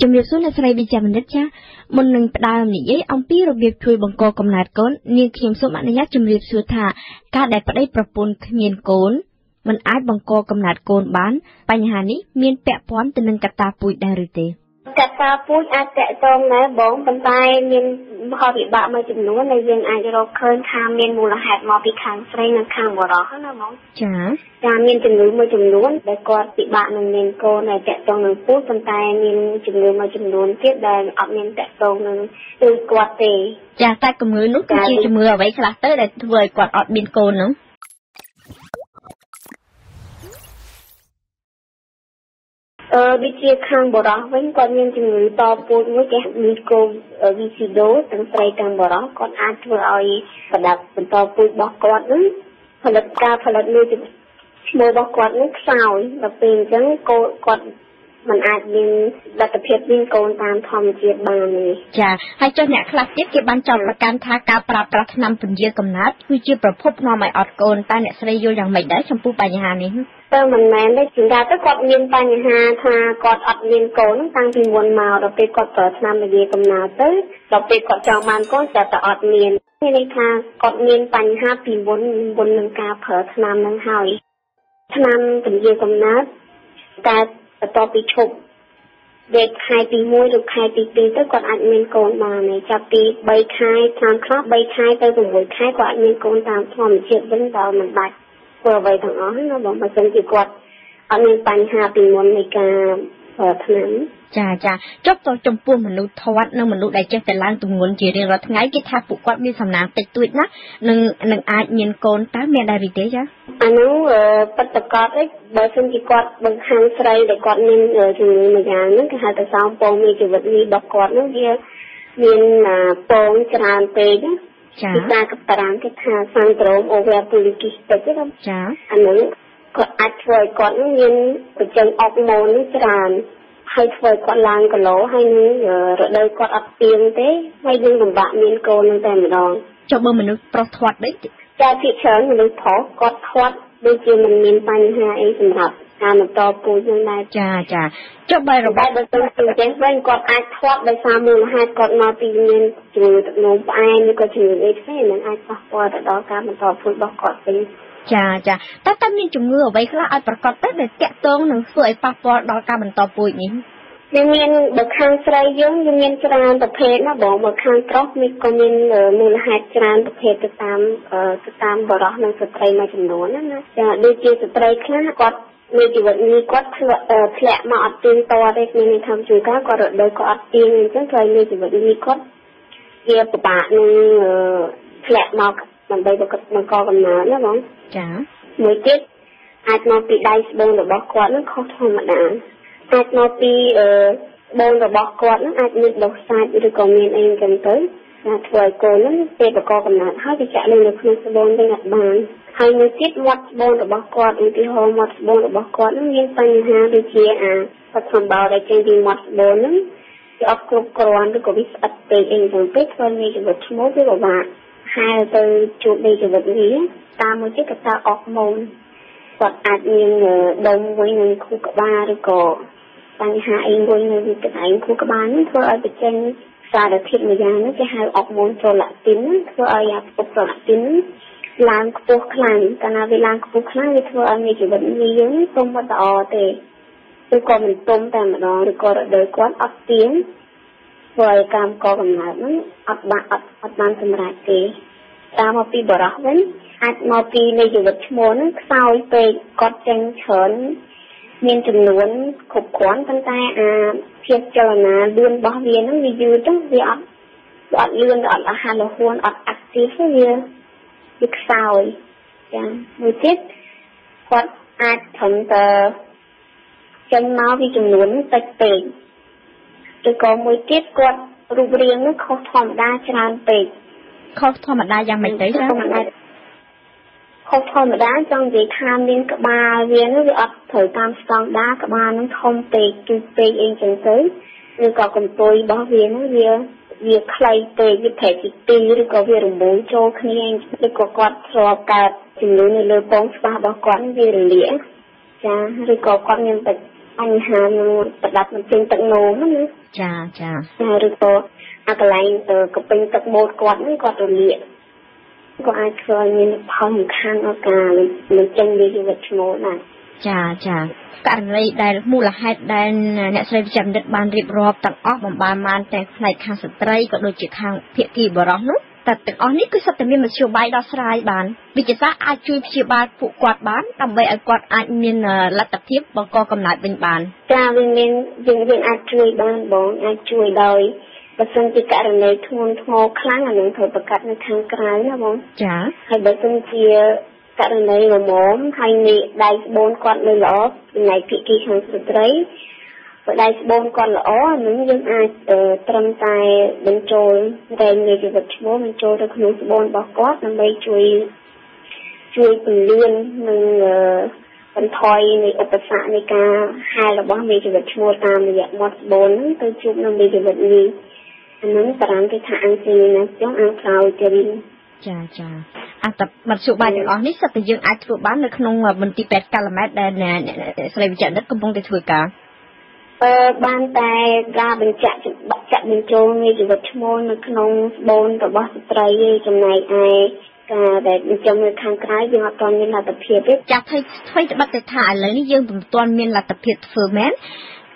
ជំរាបសួរអ្នកស្រីវិជ្ជមនិតចាមុននឹងផ្ដើមនិយាយអំពីរបៀបជួយបង្កកំណើតកូននាងខ្ញុំសូមអនុញ្ញាតជំរាបសួរថាការដែលប្តីប្រពន្ធគ្មានកូនមិនអាចបង្កកំណើតកូនបាន បញ្ហានេះមានពាក់ព័ន្ធទៅនឹងកត្តាពូជដែរឬទេ កត្តាពូជអាចតកតងដែរបងប៉ុន្តែមានផលវិបាកមួយចំនួនដែលយើងអាចរកឃើញថាមានមូលហេតុមកពីខាងស្រីនិងខាងបុរសណាបងចាចាមានជំងឺមួយចំនួនដែលគាត់ពិបាកនឹងមានកូនដែលតកតងនឹងពូជប៉ុន្តែមានជំងឺមួយចំនួនទៀតដែលអត់មានតកតងនឹងគឺគាត់ទេចាតែជំងឺនោះគឺជាជំងឺអ្វីខ្លះទៅដែលធ្វើឲ្យគាត់អត់មានកូននោះ អឺដូចជាខាងបរោះវិញគាត់មានជំងឺតពូជមួយគេមីកូវីស៊ីដូទាំងស្រីទាំងបរោះគាត់អាចធ្វើឲ្យប្រដាប់បន្តពូជរបស់គាត់នឹងផលិតការផលិតមួយឈ្មោះរបស់គាត់នឹងខ្សោយដល់ពេលអញ្ចឹងគាត់มันអាចមានលទ្ធភាពមានកូនតាមធម្មជាតិបានទេចាហើយចុះអ្នកខ្លះទៀតគេបានចោទប្រកាន់ថាការប្រើប្រាស់ថ្នាំពន្យាកំណើតគឺជាប្រភពនាំឲ្យអត់កូនតែអ្នកស្រីយល់យ៉ាងម៉េចដែរចំពោះបញ្ហានេះ ទៅមិនមែនទេជួនកាលទៅគាត់មានបញ្ហាថាគាត់អត់មានកូនតាំងពីមុនមកដល់ពេលគាត់ប្រើថ្នាំពន្យាកំណើតទៅដល់ពេលគាត់ចង់បានកូនតែតែអត់មានមានន័យថាគាត់មានបញ្ហាពីមុនមុននឹងការប្រើថ្នាំនឹងហើយថ្នាំពន្យាកំណើតតែបន្ទាប់ពីឈប់វេកខែទី1ឬខែទី2ទៅគាត់អាចមានកូនបានហើយចាប់ពី3ខែតាមខ្លះ3ខែទៅ6ខែគាត់អាចមានកូនតាមធម្មជាតិវិញដល់មិនបាច់ ធ្វើអ្វីទាំងអស់ណាបងបើមិនជាគាត់អត់មានបញ្ហាពីមុននៃការឆ្នាំចាចាចុះទៅចំពោះមនុស្សធាត់និងមនុស្សដែលចេះតែឡើងទម្ងន់ជារៀងរាល់ថ្ងៃគេថាពួកគាត់មានសំណាងតិចតួចណានឹងនឹងអាចមានកូនតើមានដែរទេចាអានោះពិតប្រកបទេបើសិនជាគាត់បង្ខាំងស្រីដែលគាត់មានជំងឺមួយយ៉ាងហ្នឹងគេហៅថាសោមពងមានជីវិតនេះរបស់គាត់ហ្នឹងវាមានពងច្រើនពេកណា ចាពីការកប្រាំគេថា syndrome over polycystic ចាអានោះគាត់អាចធ្វើឲ្យគាត់មានបញ្ចឹងអុកម៉ូននេះច្រើនហើយធ្វើឲ្យគាត់ឡើងគីឡូហើយនឹងរដូវគាត់អត់ទៀងទេហើយនឹងលំបាកមានកូននឹងតែម្ដងចុះបើមនុស្សប្រុសធាត់នេះចាភាគច្រើនមនុស្សប្រុសគាត់ធាត់ដូចជាមិនមានបញ្ហាអីសម្រាប់ ការបន្តពូជនឹងដែរចាចាចុះបើរបស់បើទៅជាចឹងវិញគាត់អាចធាត់ដោយសារមូលហេតុគាត់មកពីមានជំងឺទឹកនោមផ្អែមឬក៏ជំងឺអីផ្សេងនឹងអាចប៉ះពាល់ទៅដល់ការបន្តពូជរបស់គាត់វិញចាចាតើតើមានជំងឺអ្វីខ្លះឲ្យប្រកបទៅដែលតាក់ទងនឹងធ្វើឲ្យប៉ះពាល់ដល់ការបន្តពូជនេះវាមានបើខាងស្រីយើងវាមានច្រើនប្រភេទណាបងបើខាងប្រុសមានក៏មានមូលហេតុច្រើនប្រភេទទៅតាមទៅតាមបរិសុទ្ធនិងស្ត្រីមួយចំនួនណាណាចាដូចជាស្ត្រីខ្លះគាត់ មានជីវិតនេះគាត់ធ្លាក់ធ្លាក់មកអត់ទៀងតទេមានន័យថាជួនកាលគាត់រដូវគាត់អត់ទៀងអញ្ចឹងត្រូវមានជីវិតនេះគាត់វាពិបាកនឹងធ្លាក់មកដើម្បីបង្កកំណើតណាបងចាមួយទៀតអាចមកពីដៃស្បូនរបស់គាត់នឹងខុសធម្មតាអាចមកពីអឺបងរបស់គាត់នឹងអាចមានដុសសាច់ឬក៏មានអីចឹងទៅ ណាធ្វើឲ្យកូននឹងពេលបកកកំណត់ហើយវាចាក់លេងនៅក្នុងស្បូនវិញអត់បានហើយមួយទៀតមាត់ស្បូនរបស់គាត់ឧទាហរណ៍មាត់ស្បូនរបស់គាត់នឹងមានបញ្ហាដូចជាអាបឋមបោដែលចេញពីមាត់ស្បូននឹងវាអត់គ្រប់គ្រាន់ឬក៏វាស្អិតពេកអីចឹងពេកធ្វើមានជីវិតឈ្មោះវាពិបាកហែលទៅជួបនៃជីវិតនេះតាមមួយទៀតកតាអុកម៉ូនគាត់អាចមានដុំមួយនឹងខួរក្បាលឬក៏បញ្ហាអីមួយនៅកន្លែងខួរក្បាលនេះធ្វើឲ្យបញ្ចេញ សារធាតុមួយយ៉ាងនេះគេហៅអុកម៉ូនប្រូឡាក់ទីនធ្វើឲ្យអាពុកប្រូឡាក់ទីនឡើងខ្ពស់ខ្លាំងកាលណាវាឡើងខ្ពស់ខ្លាំងវាធ្វើឲ្យមានជីវិតនេះយើងទុំមិនល្អទេឬក៏មិនទុំតែម្ដងឬក៏រដូវគាត់អត់ទៀងធ្វើឲ្យកម្មកកំណើតហ្នឹងអត់បានអត់អត់បានសម្រេចទេតាមមកពីបរោះវិញអាចមកពីនៃជីវិតឈ្មោះហ្នឹងខ្សោយពេកគាត់ចេញច្រើន មានចំនួនគ្រប់គ្រាន់ប៉ុន្តែអាភាពចលនាលឿនរបស់វាហ្នឹងវាយឺតទៅវាអត់វាអត់លឿនអត់រហ័សរហួនអត់អាក់ទីវទេវាវាខ្សោយចាមួយទៀតគាត់អាចត្រឹមតែចេញមកពីចំនួនតិចពេកឬក៏មួយទៀតគាត់រូបរាងនឹងខុសធម្មតាច្រើនពេកខុសធម្មតាយ៉ាងម៉េចទៅចា ខុសធម្មតាចង់និយាយថាមានក្បាលវានឹងវាអត់ត្រូវតាមស្តង់ដាក្បាលនឹងធំពេកគឺពេកអីចឹងទៅឬក៏កន្ទុយរបស់វានឹងវាវាខ្លីពេកវាប្រែកទី2ឬក៏វារមូលចូលគ្នាឬក៏គាត់ធ្លាប់កើតជំងឺនៅលើពងស្បារបស់គាត់វារលាកចាឬក៏គាត់មានបញ្ហានឹងប្រដាប់មិនចេញទឹកនោមណាចាចាចាឬក៏អាកន្លែងទៅកពេញទឹកម៉ូតគាត់ហ្នឹងគាត់រលាក ក៏អាចធ្វើឲ្យមានផលសំខាន់ដល់ការនឹងចេញពីជីវិតឈ្មោះដែរចាចាករណីដែលមូលហេតុដែលអ្នកស្រីវិជ្ជបណ្ឌិតបានរៀបរាប់ទាំងអស់បំបានបានទាំងផ្នែកខាងស្ត្រីក៏ដូចជាខាងភាគីបរិសុទ្ធនោះតែទាំងអស់នេះគឺសុទ្ធតែមានមធ្យោបាយដោះស្រាយបានវិជ្ជាសាស្ត្រអាចជួយព្យាបាលពួកគាត់បានដើម្បីឲ្យគាត់អាចមានលទ្ធភាពបង្កកំណើតវិញបានចាវាមានយើងយើងអាចជួយបានបងអាចជួយដោយ បើសិនជាករណីធ្ងន់ធ្ងរខ្លាំងអានឹងត្រូវប្រកាសនៅខាងក្រៅណាបងចាហើយបើសិនជាករណីល្មមហើយនេះដៃស្បូនគាត់នៅល្អចំណែកភាគីខាងស្ត្រីបើដៃស្បូនគាត់ល្អអានឹងយើងអាចត្រឹមតែបញ្ចូលរែងនៃជីវិតឈ្មោះបញ្ចូលទៅក្នុងស្បូនរបស់គាត់ដើម្បីជួយជួយពន្លឿននិងបន្ថយនៃឧបសគ្គនៃការហែលរបស់មេជីវិតឈ្មោះតាមរយៈមាត់ស្បូនហ្នឹងទៅជួបនឹងមេជីវិតនេះ អានឹងតារាងគេថាអង្គីណាចង់អង្គក្រោយទៅវិញចាចាអត្តមធ្យោបាយទាំងអស់នេះសិតតែយើងអាចធ្វើបាននៅក្នុងមន្ទីរពេទ្យកាឡាម៉ែតដែលស្រីវិជ្ជនិតកំពុងតែធ្វើការអឺបានតែការបញ្ជាក់ចាក់បញ្ចូលនៃជីវិតឈ្មោះនៅក្នុងស្បូនរបស់ស្ត្រីឯចំណែកឯការដែលបញ្ចាំនៅខាងក្រៅយើងអត់ទាន់មានលទ្ធភាពទេចាស់ថ្មីថ្មីត្បិតតែថាឥឡូវនេះយើងមិនទាន់មានលទ្ធភាពធ្វើមែន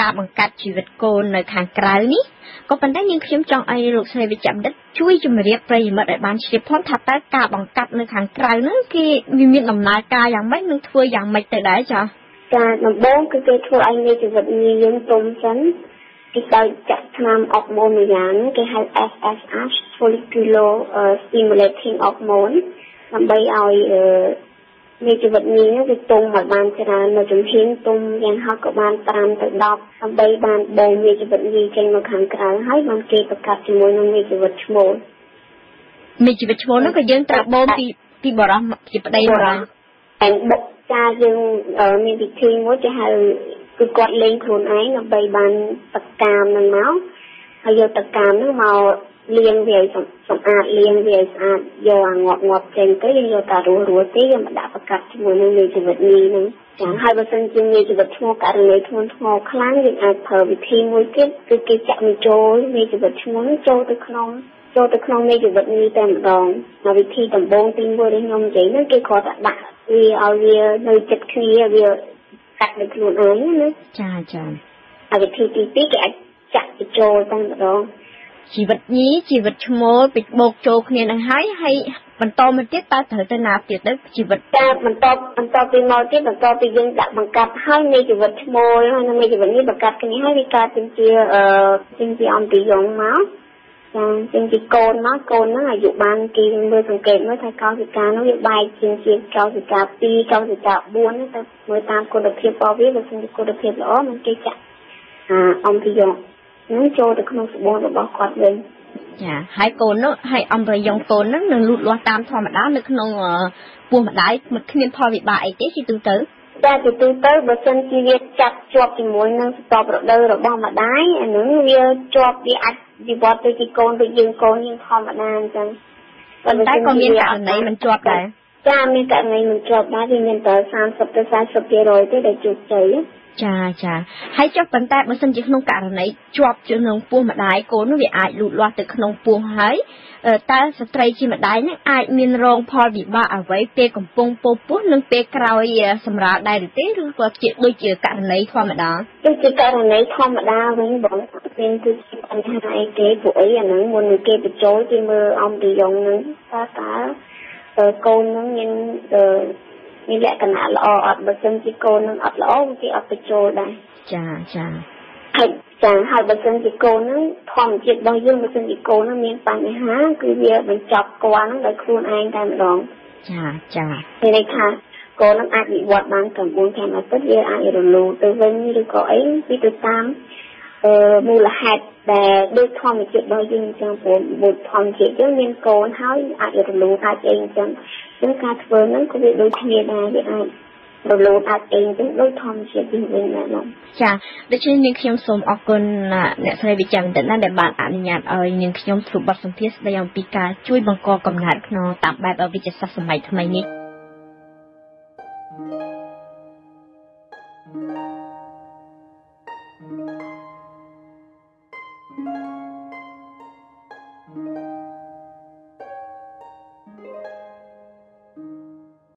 ការបង្កាត់ជីវិតកូននៅខាងក្រៅនេះក៏ប៉ុន្តែយើងខ្ញុំចង់ឲ្យលោកស្រីវិជ្ជបណ្ឌិតជួយជម្រាបប្រិយមិត្តឲ្យបានជ្រាបផងថាតើការបង្កាត់នៅខាងក្រៅហ្នឹងគេមានដំណើរការយ៉ាងម៉េចនិងធ្វើយ៉ាងម៉េចទៅដែរចា៎ការដំបូងគឺគេធ្វើឲ្យមានជីវិតញីយើងទុំសិនគេដោយចាក់ថ្នាំអុកម៉ូនមួយយ៉ាងគេហៅ FSH follicular stimulating hormone ដើម្បីឲ្យ នៃជីវិតនេះវាទុំមកបានច្រើននៅជំហានទុំយ៉ាងហោចក៏បាន5ទៅ10ដើម្បីបានបូមនៃជីវិតនេះចេញមកខាងក្រៅហើយបានគេប្រកាសជាមួយនឹងនៃជីវិតឈ្មោះនៃជីវិតឈ្មោះនោះក៏យើងត្រូវបូមពីពីបរោះជាប្តីបរោះហើយបុកចាយើងមានវិធីមួយគេហៅគឺគាត់លេងខ្លួនឯងដើម្បីបានតកាមនឹងមកហើយយកតកាមនឹងមក លាងវាឲ្យសម្អាតលាងវាឲ្យស្អាតយកអាងាប់ងាប់ចេញទៅយើងយកតែរស់រស់ទេយើងមកដាក់ប្រកាសជាមួយនឹងនៃជីវិតនេះហ្នឹងចឹងហើយបើសិនជាមានជីវិតឈ្មោះករណីធ្ងន់ធ្ងរខ្លាំងយើងអាចប្រើវិធីមួយទៀតគឺគេចាក់បញ្ចូលនៃជីវិតឈ្មោះចូលទៅក្នុងចូលទៅក្នុងនៃជីវិតនេះតែម្ដងហើយវិធីដំបូងទី1ដែលខ្ញុំនិយាយហ្នឹងគេគ្រាន់តែដាក់វាឲ្យវានៅចិត្តគ្នាវាកាត់នៅខ្លួនឯងណាចាចាហើយវិធីទី2គេអាចចាក់បញ្ចូលតែម្ដង ជីវិតញីជីវិតឈ្មោលពីបោកចូលគ្នានឹងហើយហើយបន្តមកទៀតតើត្រូវទៅណាទៀតទៅជីវិតចាបន្តបន្តពីមកទៀតបន្តពីយើងដាក់បង្កាត់ហើយនៃជីវិតឈ្មោលហើយនៃជីវិតនេះបង្កាត់គ្នាហើយវាកើតជាអឺជាជាអំពីយងមកចាជាពីកូនមកកូនហ្នឹងអាយុបានគេមើលសង្កេតមើលថាកោសិកានោះវាបែកជាជាកោសិកា2កោសិកា4ទៅមើលតាមគុណភាពរបស់វាបើសិនជាគុណភាពល្អมันគេចាក់អាអំពីយង នឹងចូលទៅក្នុងស្បូនរបស់គាត់វិញចាហើយកូននោះហើយអំរយងកូនហ្នឹងនឹងលូតលាស់តាមធម្មតានៅក្នុងពោះម្ដាយមិនគ្មានផលវិបាកអីទេជាទូទៅតែជាទូទៅបើសិនជាវាចាប់ជាប់ជាមួយនឹងស្ទប់រដូវរបស់ម្ដាយអានឹងវាជាប់វាអាចវិវត្តទៅជាកូនដូចយើងកូនយើងធម្មតាអញ្ចឹងប៉ុន្តែក៏មានករណីមិនជាប់ដែរចាមានករណីមិនជាប់ដែរវាមានតែ30ទៅ40%ទេដែលជោគជ័យ ចាចាហើយចុះប៉ុន្តែបើសិនជាក្នុងករណីជាប់ជាក្នុងពោះម្ដាយកូននោះវាអាចលូតលាស់ទៅក្នុងពោះហើយតើស្ត្រីជាម្ដាយនឹងអាចមានរងផលវិបាកអ្វីពេលកំពុងពោះពោះនិងពេលក្រោយសម្រាលដែរឬទេឬក៏ជាដូចជាករណីធម្មតាដូចជាករណីធម្មតាវិញបងមានគឺជាបញ្ហាអីទេពួកអីអាហ្នឹងមុននឹងគេបញ្ចូលគេមើលអំពីយ៉ងហ្នឹងតើតើកូនហ្នឹងមាន មានលក្ខណៈល្អអត់បើសិនជាកូននឹងអត់ល្អគេអត់បញ្ចូលដែរចាចាហើយចាហើយបើសិនជាកូននឹងធម្មជាតិរបស់យើងបើសិនជាកូននឹងមានបញ្ហាគឺវាបញ្ចប់គាត់នឹងដោយខ្លួនឯងតែម្ដងចាចាមានន័យថាកូននឹងអាចវិវត្តបាន9ខែមកទឹកវាអាចរលូទៅវិញឬក៏អីពីទៅតាមអឺមូលហេតុដែលដូចធម្មជាតិរបស់យើងអញ្ចឹងព្រោះបុត្រធម្មជាតិយើងមានកូនហើយអាចរលូអាចអីអញ្ចឹង អញ្ចឹងការធ្វើហ្នឹងក៏វាដូចគ្នាដែរវាអាចរលូតអាចអីទៅដូចធម្មជាតិវិញវិញដែរណាចាដូច្នេះនាងខ្ញុំសូមអរគុណអ្នកស្រីវិជ្ជបណ្ឌិតណាដែលបានអនុញ្ញាតឲ្យនាងខ្ញុំធ្វើបទសម្ភាសន៍ស្ដីអំពីការជួយបង្កកំណើតក្នុងតាមបែបវិទ្យាសាស្ត្រសម័យថ្មីនេះ។